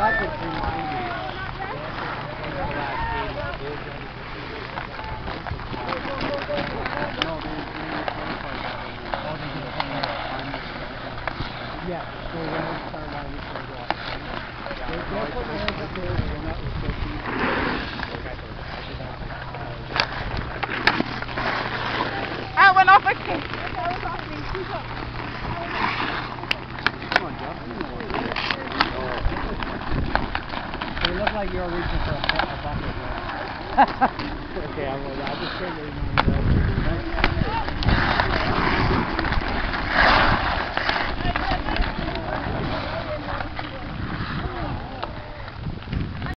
that just reminds me of the last game. No, there's really Yeah, so when we start out, we start off. There's no point in that there's They look like you're reaching for a, bucket okay, I will, I'll just say they know